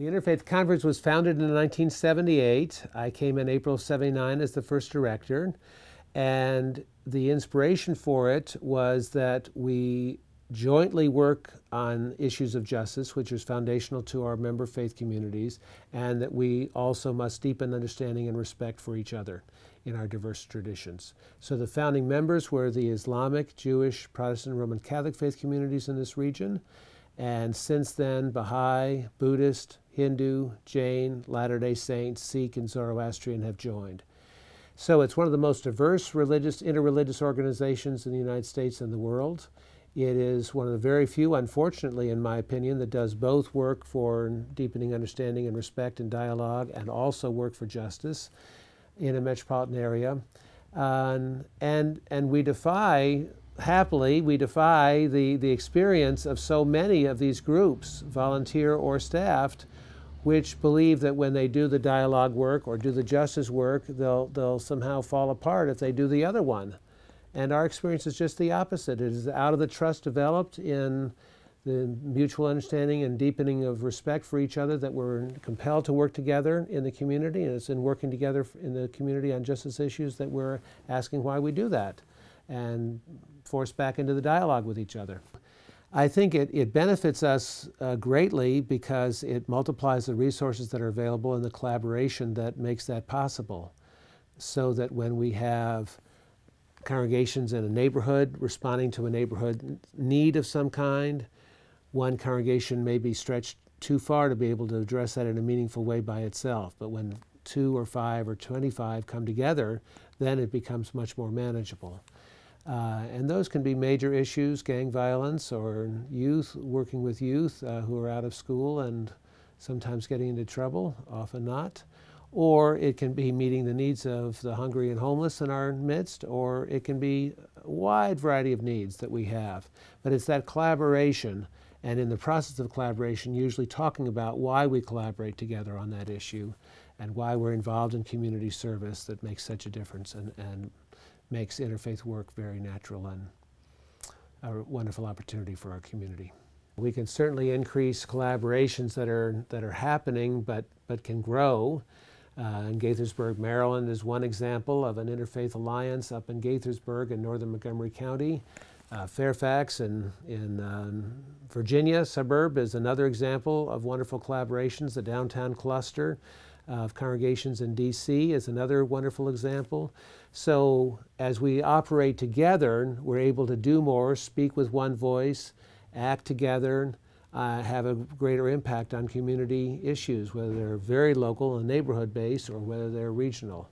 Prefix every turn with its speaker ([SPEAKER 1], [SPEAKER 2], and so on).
[SPEAKER 1] The Interfaith Conference was founded in 1978. I came in April of 79 as the first director. And the inspiration for it was that we jointly work on issues of justice, which is foundational to our member faith communities, and that we also must deepen understanding and respect for each other in our diverse traditions. So the founding members were the Islamic, Jewish, Protestant, Roman Catholic faith communities in this region. And since then, Baha'i, Buddhist, Hindu, Jain, Latter day Saints, Sikh, and Zoroastrian have joined. So it's one of the most diverse religious, interreligious organizations in the United States and the world. It is one of the very few, unfortunately, in my opinion, that does both work for deepening understanding and respect and dialogue and also work for justice in a metropolitan area. Um, and, and we defy, happily, we defy the, the experience of so many of these groups, volunteer or staffed, which believe that when they do the dialogue work or do the justice work, they'll, they'll somehow fall apart if they do the other one. And our experience is just the opposite. It is out of the trust developed in the mutual understanding and deepening of respect for each other that we're compelled to work together in the community. And it's in working together in the community on justice issues that we're asking why we do that and force back into the dialogue with each other. I think it, it benefits us uh, greatly because it multiplies the resources that are available and the collaboration that makes that possible. So that when we have congregations in a neighborhood responding to a neighborhood need of some kind, one congregation may be stretched too far to be able to address that in a meaningful way by itself. But when two or five or 25 come together, then it becomes much more manageable. Uh, and those can be major issues, gang violence or youth, working with youth uh, who are out of school and sometimes getting into trouble, often not. Or it can be meeting the needs of the hungry and homeless in our midst, or it can be a wide variety of needs that we have. But it's that collaboration, and in the process of collaboration, usually talking about why we collaborate together on that issue and why we're involved in community service that makes such a difference and, and makes interfaith work very natural and a wonderful opportunity for our community. We can certainly increase collaborations that are, that are happening but, but can grow. Uh, in Gaithersburg, Maryland is one example of an interfaith alliance up in Gaithersburg in northern Montgomery County. Uh, Fairfax in, in um, Virginia suburb is another example of wonderful collaborations. The downtown cluster of congregations in DC is another wonderful example. So as we operate together, we're able to do more, speak with one voice, act together, uh, have a greater impact on community issues, whether they're very local and neighborhood based or whether they're regional.